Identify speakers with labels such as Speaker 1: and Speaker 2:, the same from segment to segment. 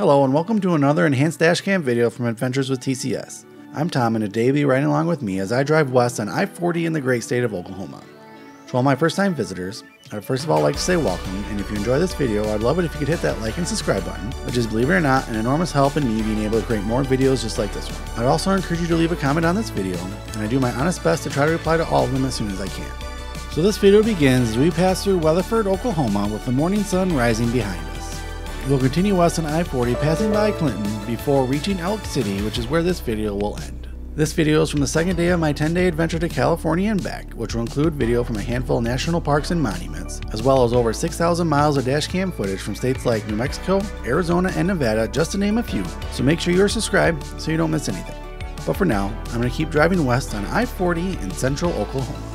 Speaker 1: Hello and welcome to another enhanced dashcam video from Adventures with TCS. I'm Tom and today be riding along with me as I drive west on I-40 in the great state of Oklahoma. To all my first time visitors, I'd first of all like to say welcome and if you enjoy this video I'd love it if you could hit that like and subscribe button, which is believe it or not an enormous help in me being able to create more videos just like this one. I'd also encourage you to leave a comment on this video and I do my honest best to try to reply to all of them as soon as I can. So this video begins as we pass through Weatherford, Oklahoma with the morning sun rising behind us. We'll continue west on I-40 passing by Clinton before reaching Elk City, which is where this video will end. This video is from the second day of my 10-day adventure to California and back, which will include video from a handful of national parks and monuments, as well as over 6,000 miles of dashcam footage from states like New Mexico, Arizona, and Nevada, just to name a few. So make sure you're subscribed so you don't miss anything. But for now, I'm going to keep driving west on I-40 in central Oklahoma.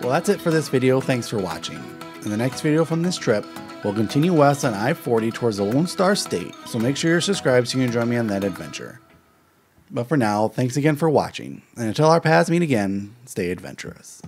Speaker 1: Well, that's it for this video. Thanks for watching. In the next video from this trip, we'll continue west on I-40 towards the Lone Star State, so make sure you're subscribed so you can join me on that adventure. But for now, thanks again for watching, and until our paths meet again, stay adventurous.